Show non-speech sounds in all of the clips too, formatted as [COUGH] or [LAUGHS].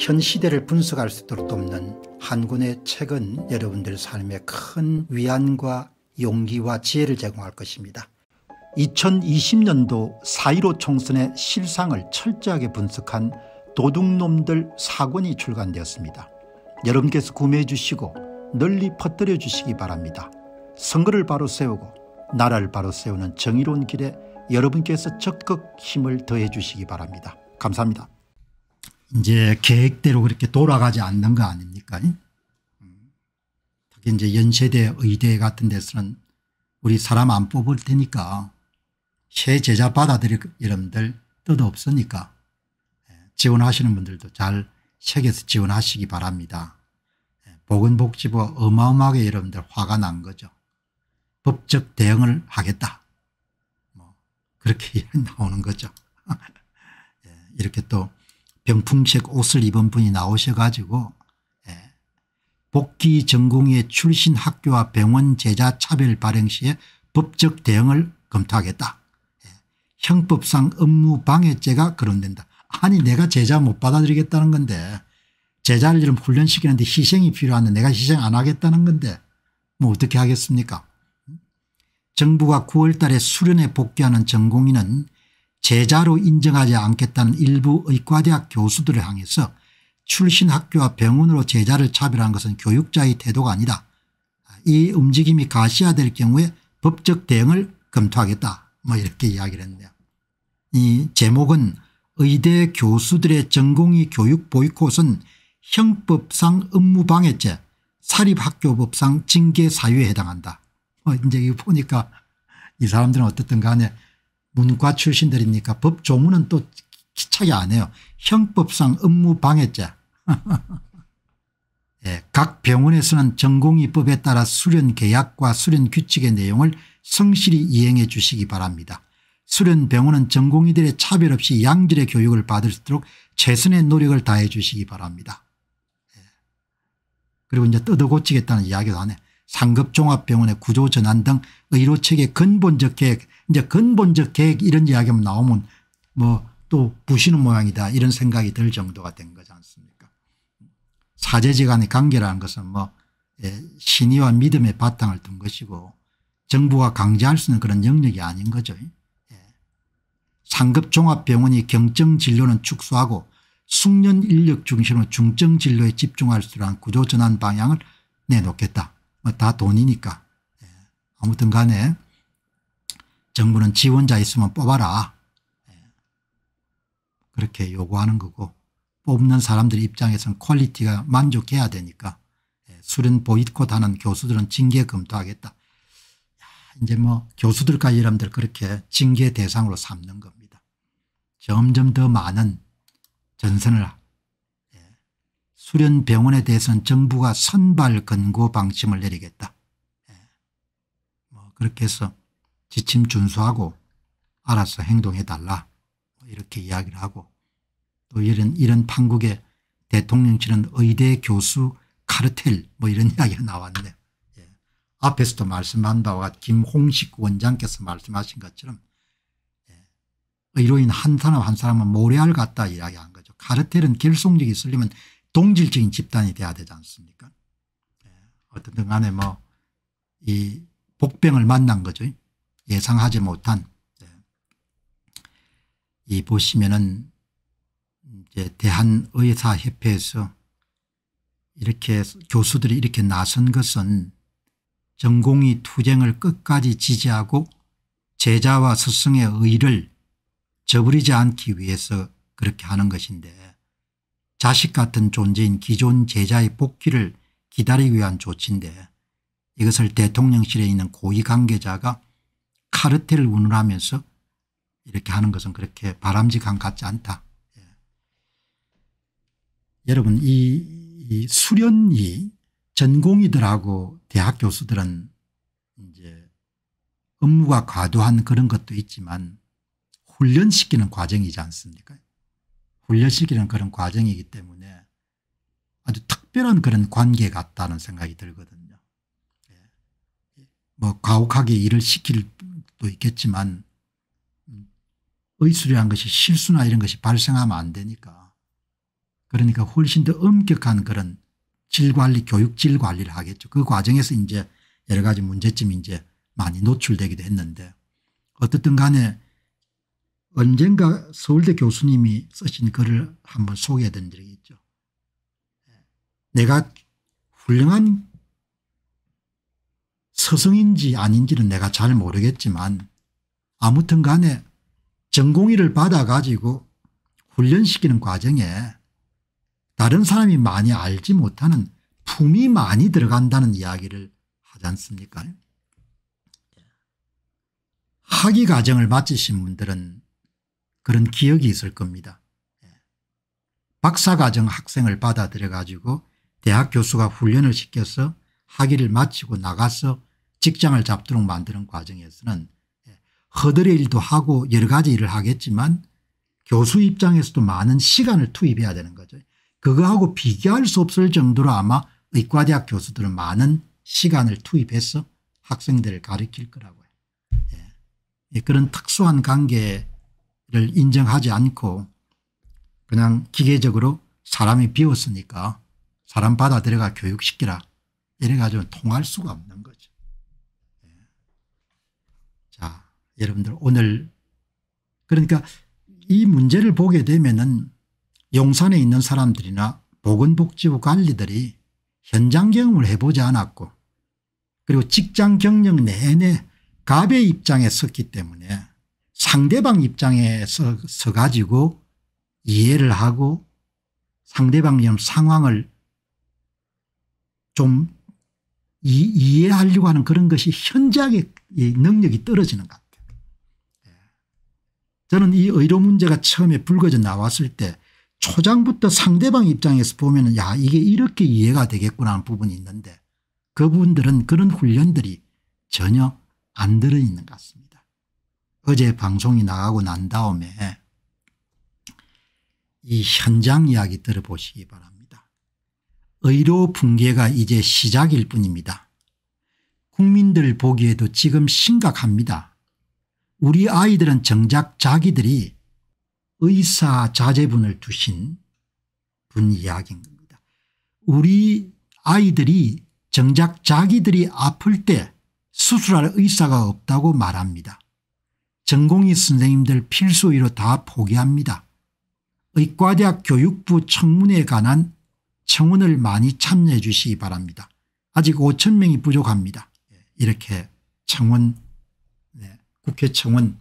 현 시대를 분석할 수 있도록 돕는 한 권의 책은 여러분들 삶에 큰 위안과 용기와 지혜를 제공할 것입니다. 2020년도 4.15 총선의 실상을 철저하게 분석한 도둑놈들 4권이 출간되었습니다. 여러분께서 구매해 주시고 널리 퍼뜨려 주시기 바랍니다. 선거를 바로 세우고 나라를 바로 세우는 정의로운 길에 여러분께서 적극 힘을 더해 주시기 바랍니다. 감사합니다. 이제 계획대로 그렇게 돌아가지 않는 거 아닙니까? 특히 이제 연세대 의대 같은 데서는 우리 사람 안 뽑을 테니까 새 제자 받아들일 여러분들 뜻 없으니까 예, 지원하시는 분들도 잘 책에서 지원하시기 바랍니다. 예, 보건복지부가 어마어마하게 여러분들 화가 난 거죠. 법적 대응을 하겠다. 뭐 그렇게 [LAUGHS] 나오는 거죠. [LAUGHS] 예, 이렇게 또 병풍색 옷을 입은 분이 나오셔 가지고 복귀 전공의 출신 학교와 병원 제자 차별 발행 시에 법적 대응을 검토하겠다. 형법상 업무 방해죄가 거론된다. 아니 내가 제자 못 받아들이겠다는 건데 제자를 좀 훈련시키는데 희생이 필요한데 내가 희생 안 하겠다는 건데 뭐 어떻게 하겠습니까 정부가 9월 달에 수련에 복귀하는 전공인은 제자로 인정하지 않겠다는 일부 의과대학 교수들을 향해서 출신 학교와 병원으로 제자를 차별한 것은 교육자의 태도가 아니다. 이 움직임이 가시화될 경우에 법적 대응을 검토하겠다. 뭐 이렇게 이야기를 했네요. 이 제목은 의대 교수들의 전공의 교육 보이콧은 형법상 업무방해죄 사립학교법상 징계 사유에 해당한다. 어, 이제 이거 보니까 이 사람들은 어떻든 간에 문과 출신들이니까 법 조문은 또 기차게 안 해요. 형법상 업무방해죄. [LAUGHS] 예, 각 병원에서는 전공의법에 따라 수련 계약과 수련 규칙의 내용을 성실히 이행해 주시기 바랍니다. 수련 병원은 전공의들의 차별 없이 양질의 교육을 받을 수 있도록 최선의 노력을 다해 주시기 바랍니다. 예. 그리고 이제 뜯어고치겠다는 이야기도 하네. 상급종합병원의 구조전환 등 의료체계 근본적 계획 이제 근본적 계획 이런 이야기만 나오면 뭐 또 부시는 모양이다 이런 생각이 들 정도가 된 거지 않습니까 사제지 간의 관계라는 것은 뭐 예, 신의와 믿음의 바탕을 둔 것이고 정부가 강제할 수 있는 그런 영역이 아닌 거죠. 상급 종합병원이 경증진료는 축소하고 숙련 인력 중심으로 중증진료에 집중할 수 있는 구조전환 방향을 내놓겠다. 뭐다 돈이니까. 예. 아무튼 간에 정부는 지원자 있으면 뽑아라. 예. 그렇게 요구하는 거고 뽑는 사람들 입장에서는 quality가 만족해야 되니까 예. 수련 보이콧 하는 교수들은 징계 검토하겠다. 이제 뭐 교수들까지 여러분들 그렇게 징계 대상으로 삼는 겁니다. 점점 더 많은 전선을 예, 수련 병원에 대해서는 정부가 선발 권고 방침을 내리겠다. 예, 뭐 그렇게 해서 지침 준수하고 알아서 행동해 달라 뭐 이렇게 이야기를 하고 또 이런 이런 판국에 대통령실은 의대 교수 카르텔 뭐 이런 [LAUGHS] 이야기가 나왔네. 예. 앞에서도 말씀한 바와 김홍식 원장께서 말씀하신 것처럼 의료인 한 사람 한 사람은 모래알 같다 이야기한 거죠. 카르텔은 결속력이 있으려면 동질적인 집단이 돼야 되지 않습니까 네. 어쨌든 간에 뭐 이 복병을 만난 거죠. 예상하지 못한 네. 이 보시면은 이제 대한의사협회에서 이렇게 교수들이 이렇게 나선 것은 전공의 투쟁을 끝까지 지지하고 제자와 스승의 의를 저버리지 않기 위해서 그렇게 하는 것인데 자식 같은 존재인 기존 제자의 복귀를 기다리기 위한 조치인데 이것을 대통령실에 있는 고위 관계자가 카르텔을 운운하면서 이렇게 하는 것은 그렇게 바람직한 것 같지 않다. 예. 여러분 이, 이 수련이 전공의들하고 대학 교수들은 이제 업무가 과도한 그런 것도 있지만 훈련시키는 과정이지 않습니까 훈련시키는 그런 과정이기 때문에 아주 특별한 그런 관계 같다는 생각이 들거든요. 예. 뭐 가혹하게 일을 시킬 수도 있겠지만 음, 의술이라는 것이 실수나 이런 것이 발생하면 안 되니까 그러니까 훨씬 더 엄격한 그런 질관리 교육 질관리를 하겠죠. 그 과정에서 이제 여러 가지 문제점이 이제 많이 노출되기도 했는데 어떻든 간에 언젠가 서울대 교수님이 쓰신 글을 한번 소개해 적이 있죠. 내가 훌륭한 서성인지 아닌지는 내가 잘 모르겠지만 아무튼 간에 전공의를 받아 가지고 훈련시키는 과정에 다른 사람이 많이 알지 못하는 품이 많이 들어간다는 이야기를 하지 않습니까 학위 과정을 마치신 분들은 그런 기억이 있을 겁니다. 박사과정 학생을 받아들여 가지고 대학 교수가 훈련을 시켜서 학위를 마치고 나가서 직장을 잡도록 만드는 과정에서는 허들의 일도 하고 여러 가지 일을 하겠지만 교수 입장에서도 많은 시간을 투입해야 되는 거죠. 그거하고 비교할 수 없을 정도로 아마 의과대학 교수들은 많은 시간을 투입해서 학생들을 가르칠 거라고요. 예. 그런 특수한 관계 를 인정하지 않고 그냥 기계적으로 사람이 비웠으니까 사람 받아 들여가 교육시키라 이래 가지고 통할 수가 없는 거죠. 예. 자 여러분들 오늘 그러니까 이 문제를 보게 되면은 용산에 있는 사람들이나 보건복지부 관리들이 현장 경험을 해보지 않았고 그리고 직장 경력 내내 갑의 입장에 섰기 때문에 상대방 입장에 서, 서 가지고 이해를 하고 상대방의 상황을 좀 이, 이해하려고 하는 그런 것이 현장의 능력이 떨어지는 것 같아요. 예. 저는 이 의료 문제가 처음에 불거져 나왔을 때 초장부터 상대방 입장에서 보면 야 이게 이렇게 이해가 되겠구나 하는 부분이 있는데 그분들은 그런 훈련들이 전혀 안 들어있는 것 같습니다. 어제 방송이 나가고 난 다음에 이 현장 이야기 들어보시기 바랍니다. 의료 붕괴가 이제 시작일 뿐입니다. 국민들 보기에도 지금 심각합니다. 우리 아이들은 정작 자기들이 의사 자제분을 두신 분 이야기인 겁니다. 우리 아이들이 정작 자기들이 아플 때 수술할 의사가 없다고 말합니다. 전공의 선생님들 필수의로 다 포기합니다. 의과대학 교육부 청문회에 관한 청원을 많이 참여해 주시기 바랍니다. 아직 5천 명이 부족합니다. 이렇게 청원 네, 국회 청원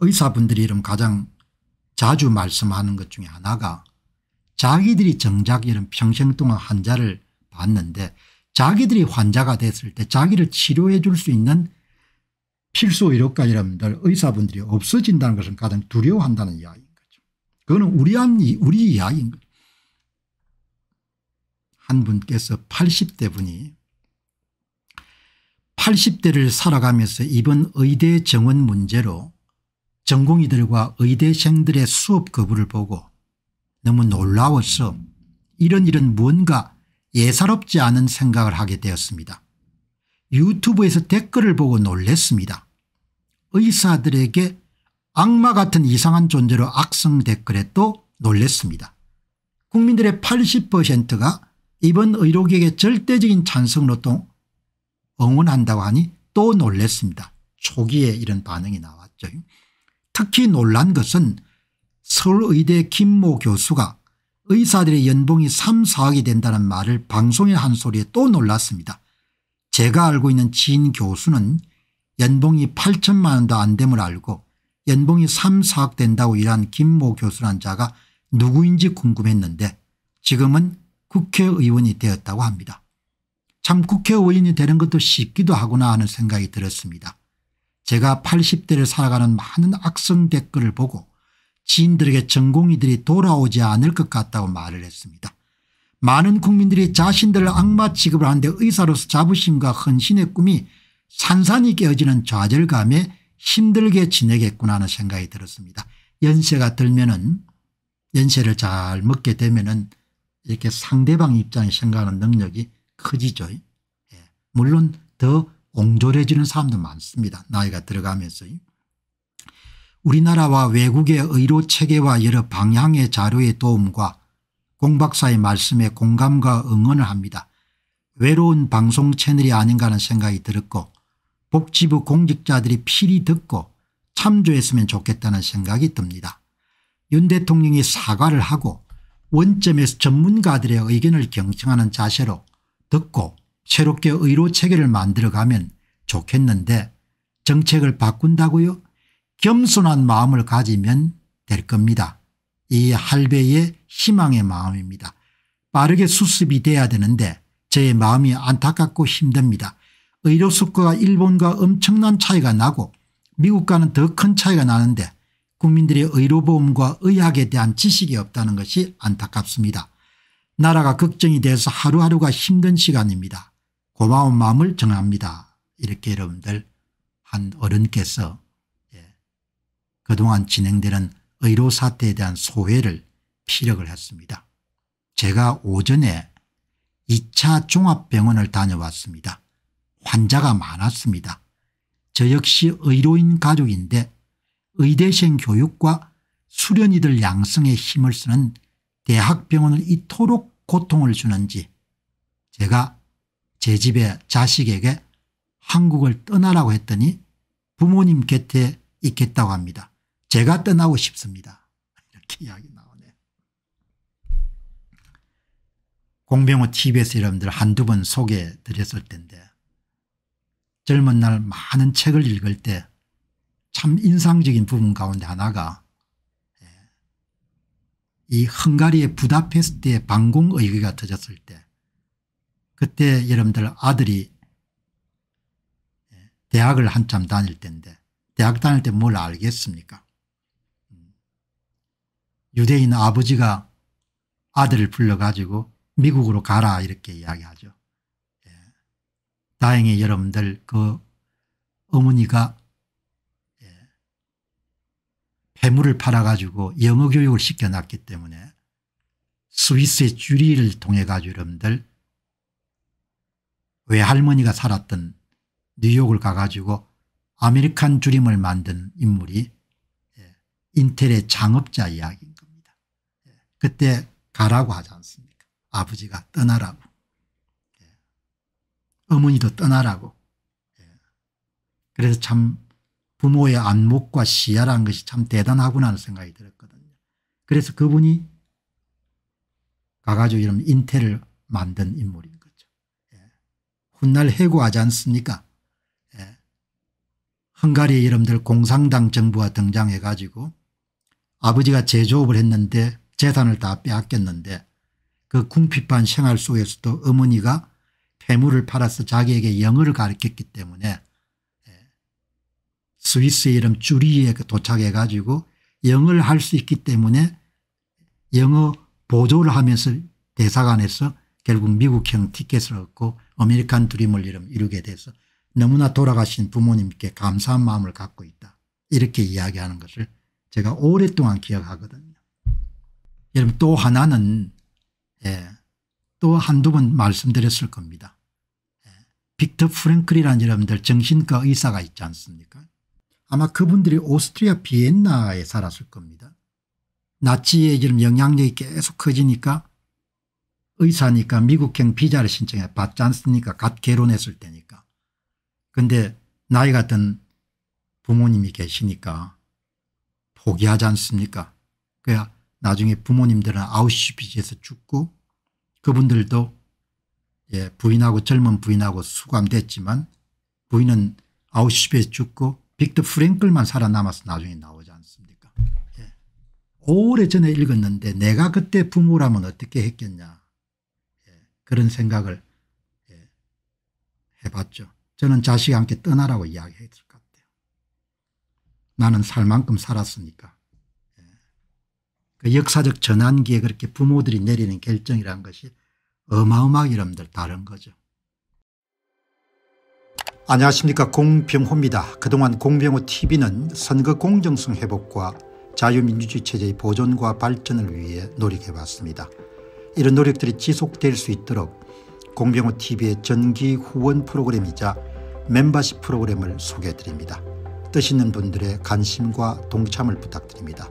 의사분들이 이런 가장 자주 말씀하는 것 중에 하나가 자기들이 정작 이런 평생 동안 환자를 봤는데 자기들이 환자가 됐을 때 자기를 치료해 줄 수 있는 필수 여러분들 의사분들이 없어진다는 것은 가장 두려워한다는 이야기인 거죠. 그거는 우리 한 우리 이야기인 거죠. 한 분께서 80대 분이 80대를 살아가면서 이번 의대 정원 문제로 전공의들과 의대생들의 수업 거부를 보고 너무 놀라워서 이런 일은 무언가 예사롭지 않은 생각을 하게 되었습니다. 유튜브에서 댓글을 보고 놀랬습니다. 의사들에게 악마 같은 이상한 존재로 악성 댓글에 또 놀랬습니다. 국민들의 80%가 이번 의료계의 절대적인 찬성으로 또 응원한다고 하니 또 놀랬습니다. 초기에 이런 반응이 나왔죠. 특히 놀란 것은 서울의대 김모 교수가 의사들의 연봉이 3 4억이 된다는 말을 방송에 한 소리에 또 놀랐습니다. 제가 알고 있는 지인 교수는 연봉이 8천만 원도 안 됨을 알고 연봉이 3 4억 된다고 일한 김모 교수란 자가 누구인지 궁금했는데 지금은 국회의원이 되었다고 합니다. 참 국회의원이 되는 것도 쉽기도 하구나 하는 생각이 들었습니다. 제가 80대를 살아가는 많은 악성 댓글을 보고 지인들에게 전공의들이 돌아오지 않을 것 같다고 말을 했습니다. 많은 국민들이 자신들을 악마 취급을 하는데 의사로서 자부심과 헌신의 꿈이 산산이 깨어지는 좌절감에 힘들게 지내겠구나 하는 생각이 들었습니다. 연세가 들면 은 연세를 잘 먹게 되면 은 이렇게 상대방 입장에 생각하는 능력이 커지죠. 예. 물론 더 옹졸해지는 사람도 많습니다. 나이가 들어가면서. 우리나라와 외국의 의료 체계와 여러 방향의 자료의 도움과 공 박사의 말씀에 공감과 응원을 합니다. 외로운 방송 채널이 아닌가 하는 생각이 들었고 복지부 공직자들이 필히 듣고 참조했으면 좋겠다는 생각이 듭니다. 윤 대통령이 사과를 하고 원점에서 전문가들의 의견을 경청하는 자세로 듣고 새롭게 의료 체계를 만들어가면 좋겠는데 정책을 바꾼다고요 겸손한 마음을 가지면 될 겁니다. 이 할배의 희망의 마음입니다. 빠르게 수습이 돼야 되는데 제 마음이 안타깝고 힘듭니다. 의료 수가가 일본과 엄청난 차이가 나고 미국과는 더 큰 차이가 나는데 국민들의 의료보험과 의학에 대한 지식이 없다는 것이 안타깝습니다. 나라가 걱정이 돼서 하루하루가 힘든 시간입니다. 고마운 마음을 정합니다. 이렇게 여러분들 한 어른께서 예, 그동안 진행되는 의료 사태에 대한 소회를 피력을 했습니다. 제가 오전에 2차 종합병원을 다녀왔습니다. 환자가 많았습니다. 저 역시 의료인 가족인데 의대생 교육과 수련이들 양성에 힘을 쓰는 대학병원을 이토록 고통을 주는지 제가 제 집에 자식에게 한국을 떠나라고 했더니 부모님 곁에 있겠다고 합니다. 제가 떠나고 싶습니다. [LAUGHS] 이렇게 이야기 나오네. 공병호 tv에서 여러분들 한두 번 소개해 드렸을 텐데 젊은 날 많은 책을 읽을 때 참 인상적인 부분 가운데 하나가 예, 이 헝가리의 부다페스트에 방공의기가 터졌을 때 그때 여러분들 아들이 예, 대학을 한참 다닐 때인데 대학 다닐 때 뭘 알겠습니까 음. 유대인 아버지가 아들을 불러가지고 미국으로 가라 이렇게 이야기하죠. 다행히 여러분들 그 어머니가 예, 폐물을 팔아가지고 영어 교육을 시켜놨기 때문에 스위스의 주리를 통해 가지고 여러분들 외할머니가 살았던 뉴욕을 가가지고 아메리칸 드림을 만든 인물이 예, 인텔의 겁니다. 예, 그때 가라고 하지 않습니까 아버지가 떠나라고. 어머니도 떠나라고. 예. 그래서 참 부모의 안목과 시야라는 것이 참 대단하구나 하는 생각이 들었거든요. 그래서 그분이 가가지고 이런 인텔을 만든 인물인 거죠. 예. 훗날 해고하지 않습니까 예. 헝가리 여러분들 공산당 정부가 등장해 가지고 아버지가 제조업을 했는데 재산을 다 빼앗겼는데 그 궁핍한 생활 속에서도 어머니가 폐물을 팔아서 자기에게 영어를 가르쳤기 때문에 예, 스위스의 이름 쭈리에 도착해 가지고 영어를 할 수 있기 때문에 영어 보조를 하면서 대사관에서 결국 미국행 티켓을 얻고 아메리칸 드림을 이루게 돼서 너무나 돌아가신 부모님께 감사한 마음을 갖고 있다. 이렇게 이야기하는 것을 제가 오랫동안 기억하거든요. 여러분 또 하나는 예, 또 한두 번 말씀드렸을 겁니다. 예. 빅터 프랭클이라는 여러분들 정신과 의사가 있지 않습니까 아마 그분들이 오스트리아 비엔나에 살았을 겁니다. 나치의 지금 영향력이 계속 커지니까 의사니까 미국형 비자를 신청해 받지 않습니까 갓 결혼했을 때니까. 근데 나이 같은 부모님이 계시니까 포기하지 않습니까 그야 나중에 부모님들은 아우슈비츠에서 죽고 그분들도 예, 부인하고 젊은 부인하고 수감됐지만 부인은 아우슈베에 죽고 빅터 프랭클만 살아남아서 나중에 나오지 않습니까 예. 오래전에 읽었는데 내가 그때 부모라면 어떻게 했겠냐 예, 그런 생각을 예, 해봤죠. 저는 함께 떠나라고 이야기했을 것 같아요. 나는 살 만큼 살았으니까. 그 역사적 전환기에 그렇게 부모들이 내리는 결정이라는 것이 어마어마하게 여러분들 다른 거죠. 안녕하십니까 공병호입니다. 그동안 공병호 tv는 선거 공정성 회복과 자유민주주의 체제의 보존과 발전을 위해 노력해왔습니다. 이런 노력들이 지속될 수 있도록 공병호 tv의 전기 후원 프로그램이자 멤버십 프로그램을 소개해드립니다. 뜻 있는 분들의 관심과 동참을 부탁드립니다.